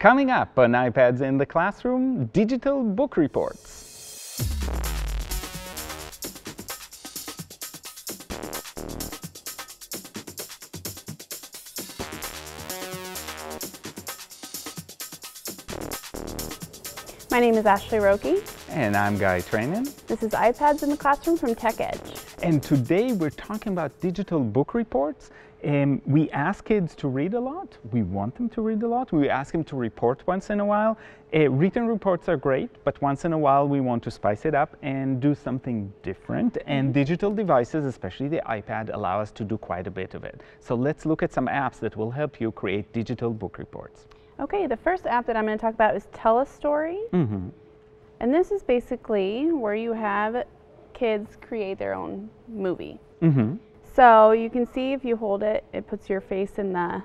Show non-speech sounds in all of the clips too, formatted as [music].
Coming up on iPads in the Classroom, digital book reports. My name is Ashley Roki. And I'm Guy Trainin. This is iPads in the Classroom from TechEdge. And today we're talking about digital book reports. Um, we ask kids to read a lot. We want them to read a lot. We ask them to report once in a while. Uh, written reports are great, but once in a while we want to spice it up and do something different. And mm-hmm. digital devices, especially the iPad, allow us to do quite a bit of it. So let's look at some apps that will help you create digital book reports. Okay, the first app that I'm going to talk about is Telestory. Mm-hmm. And this is basically where you have kids create their own movie. Mm-hmm. So you can see if you hold it, it puts your face in the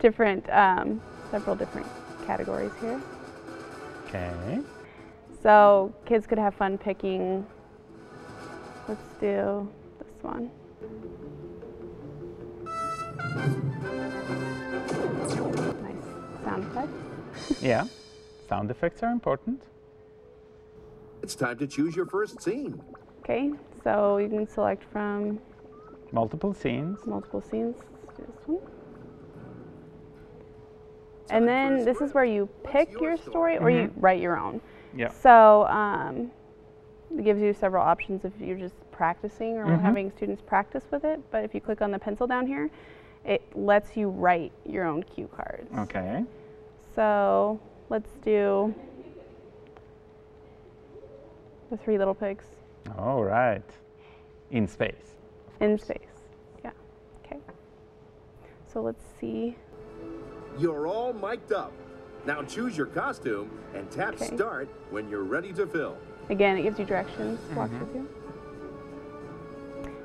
different, um, several different categories here. Okay. So kids could have fun picking. Let's do this one. Sound effects. [laughs] yeah, sound effects are important. It's time to choose your first scene. Okay, so you can select from multiple scenes. Multiple scenes. this one. And then this is where you pick your, your story, or mm -hmm. you mm-hmm. write your own. Yeah. So um, it gives you several options if you're just practicing or mm -hmm. having students practice with it. But if you click on the pencil down here, it lets you write your own cue cards. Okay. So let's do the three little pigs. All right. In space. In space. Yeah. Okay. So let's see. You're all mic'd up. Now choose your costume and tap okay. start when you're ready to film. Again, it gives you directions. Mm -hmm. Walks with you.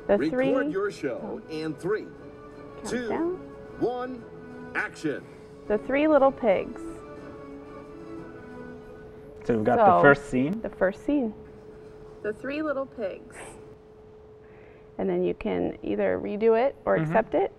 The Record three. your show oh. in three, two, down. one, action. The Three Little Pigs. So we've got so, the first scene. The first scene. The Three Little Pigs. And then you can either redo it or mm -hmm. accept it.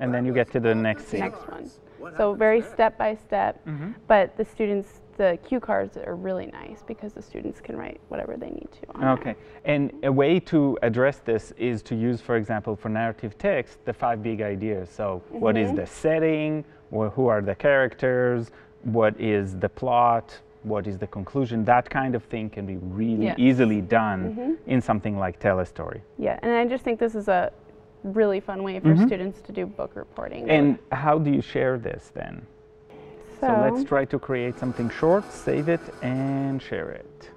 And then you get to the next scene. Next one. So very step by step, mm -hmm. but the students the cue cards are really nice because the students can write whatever they need to okay. And a way to address this is to use, for example, for narrative text, the five big ideas. So mm -hmm. what is mm-hmm. the setting? who are the characters? What is the plot? What is the conclusion? That kind of thing can be really yes. easily done mm -hmm. in something like TeleStory. Yeah, and I just think this is a really fun way for mm -hmm. students to do book reporting. And how do you share this then? So, so let's try to create something short, save it, and share it.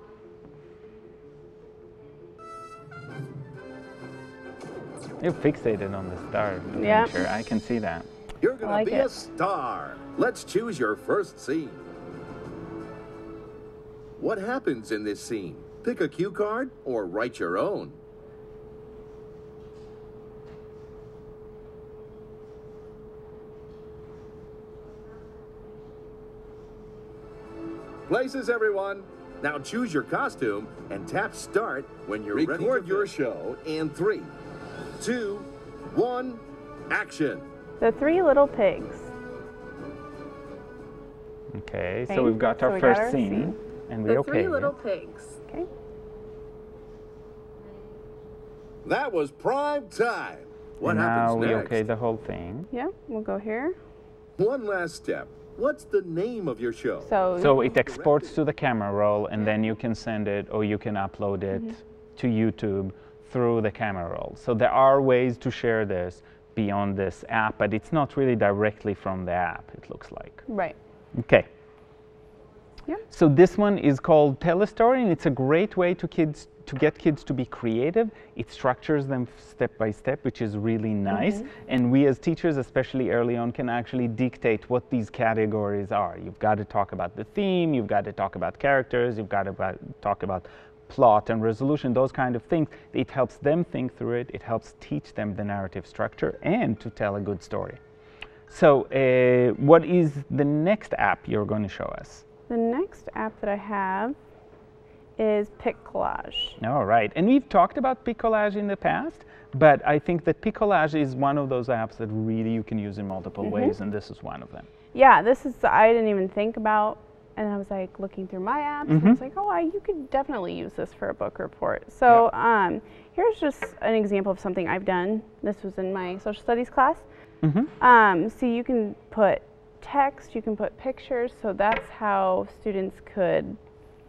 You fixated on the star. Yeah. Sure, I can see that. You're going like to be it. a star. Let's choose your first scene. What happens in this scene? Pick a cue card or write your own. Places, everyone. Now choose your costume and tap start when you're Record ready Record your show in three, two, one, action. The Three Little Pigs. Okay, okay. so we've got our so first got our scene, scene, and we're the okay. Three Little Pigs. Okay. That was prime time. What and happens now we okay the whole thing. Yeah, we'll go here. One last step. What's the name of your show? So, so it exports to the camera roll and then you can send it or you can upload it mm -hmm. to YouTube through the camera roll. So there are ways to share this beyond this app, but it's not really directly from the app, it looks like. Right. Okay. Yeah. So this one is called TeleStory, and it's a great way to kids to get kids to be creative. It structures them step by step, which is really nice. Mm -hmm. And we as teachers, especially early on, can actually dictate what these categories are. You've got to talk about the theme, you've got to talk about characters, you've got to talk about plot and resolution, those kind of things. It helps them think through it. It helps teach them the narrative structure and to tell a good story. So uh, what is the next app you're going to show us? The next app that I have is PicCollage. All right, and we've talked about PicCollage in the past, but I think that PicCollage is one of those apps that really you can use in multiple mm -hmm. ways, and this is one of them. Yeah, this is I didn't even think about, and I was like looking through my apps, and I was like, oh, I, you could definitely use this for a book report. So um, here's just an example of something I've done. This was in my social studies class. Um, so you can put text, you can put pictures. So that's how students could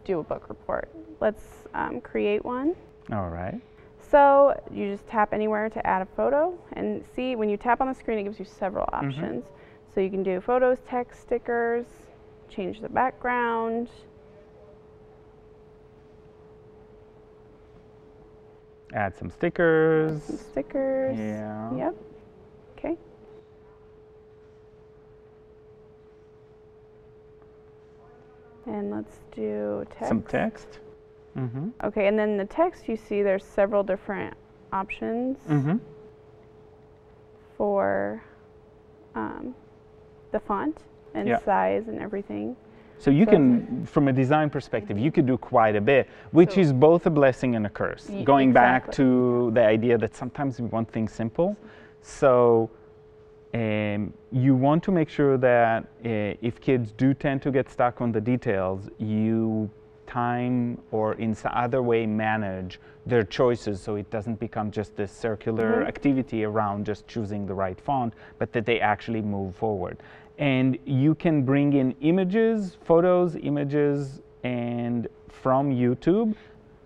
do a book report. Let's um, create one. All right. So you just tap anywhere to add a photo and see when you tap on the screen it gives you several Mm-hmm. options. So you can do photos, text, stickers, change the background. Add some stickers. some stickers. Yeah. Yep. Okay. And let's do text. Some text. Mm-hmm. Okay, and then the text you see there's several different options Mm-hmm. for um, the font and Yeah. size and everything. So you So- can, from a design perspective, you could do quite a bit, which So- is both a blessing and a curse. Ye- Going back to the idea that sometimes we want things simple. So um, you want to make sure that uh, if kids do tend to get stuck on the details, you time or in some other way manage their choices so it doesn't become just this circular activity around just choosing the right font, but that they actually move forward. And you can bring in images, photos, images, and from YouTube.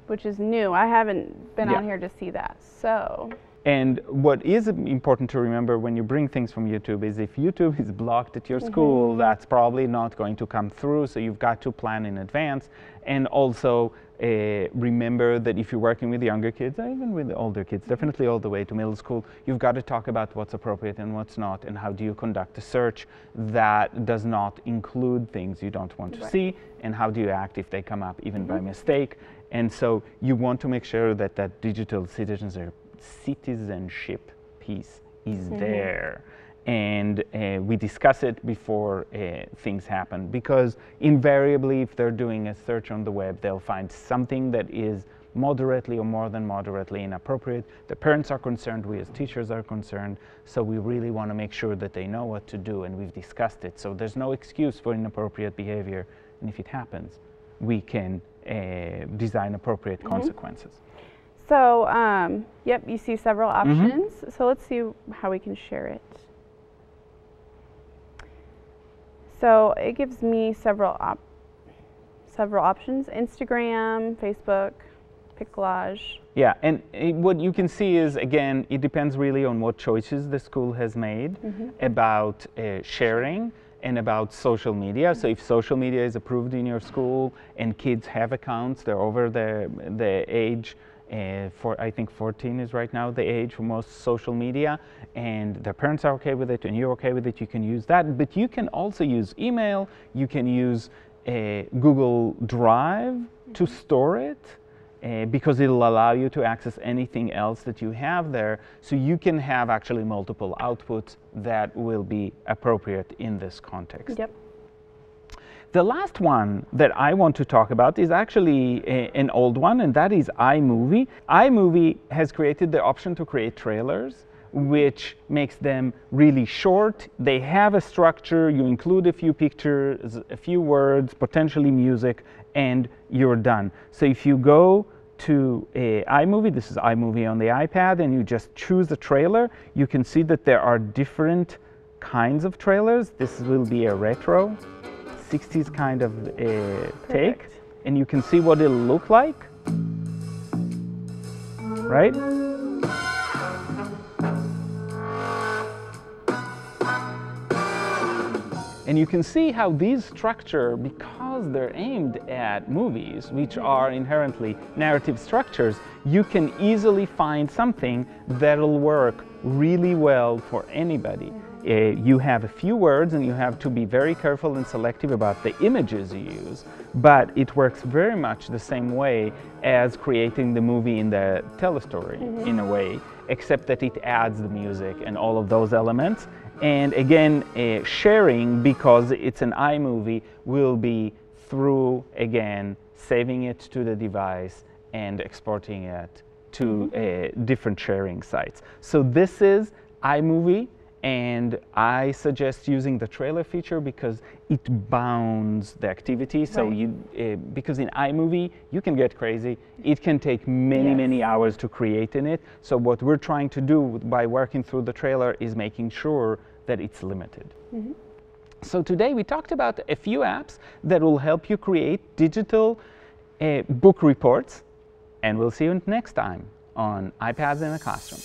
which is new. I haven't been Yeah. on here to see that. So, And what is important to remember when you bring things from YouTube is if YouTube is blocked at your mm-hmm. school, that's probably not going to come through. So you've got to plan in advance. And also uh, remember that if you're working with younger kids, or even with older kids, mm-hmm. definitely all the way to middle school, you've got to talk about what's appropriate and what's not, and how do you conduct a search that does not include things you don't want to Right. see, and how do you act if they come up even by mm-hmm. mistake. And so you want to make sure that that digital citizenship citizenship piece is there. And uh, we discuss it before uh, things happen because invariably, if they're doing a search on the web, they'll find something that is moderately or more than moderately inappropriate. The parents are concerned, we as teachers are concerned, so we really want to make sure that they know what to do, and we've discussed it. So there's no excuse for inappropriate behavior, and if it happens, we can uh, design appropriate consequences. So um, yep, you see several Mm-hmm. options. So let's see how we can share it. So it gives me several op- several options: Instagram, Facebook, PicCollage. Yeah, and uh, what you can see is again, it depends really on what choices the school has made about uh, sharing and about social media. So if social media is approved in your school and kids have accounts, they're over the the age. Uh, for I think 14 is right now the age for most social media, and their parents are okay with it, and you're okay with it. You can use that, but you can also use email. You can use uh, Google Drive to store it uh, because it'll allow you to access anything else that you have there. So you can have actually multiple outputs that will be appropriate in this context. Yep. The last one that I want to talk about is actually a- an old one, and that is iMovie. iMovie has created the option to create trailers, which makes them really short. They have a structure, you include a few pictures, a few words, potentially music, and you're done. So if you go to iMovie, this is iMovie on the iPad, and you just choose a trailer, you can see that there are different kinds of trailers. This will be a retro 60s kind of uh, take, and you can see what it'll look like. Right? And you can see how these structure, because they're aimed at movies, which are inherently narrative structures, you can easily find something that'll work really well for anybody. Uh, you have a few words and you have to be very careful and selective about the images you use, but it works very much the same way as creating the movie in the telestory in a way, except that it adds the music and all of those elements. And again, uh, sharing because it's an iMovie will be through again saving it to the device and exporting it to uh, different sharing sites. So this is iMovie, And I suggest using the trailer feature because it bounds the activity. So Right. you, uh, because in iMovie, you can get crazy. It can take many, Yes. many hours to create in it. So what we're trying to do by working through the trailer is making sure that it's limited. So today we talked about a few apps that will help you create digital uh, book reports, and we'll see you next time on iPads in the Classroom.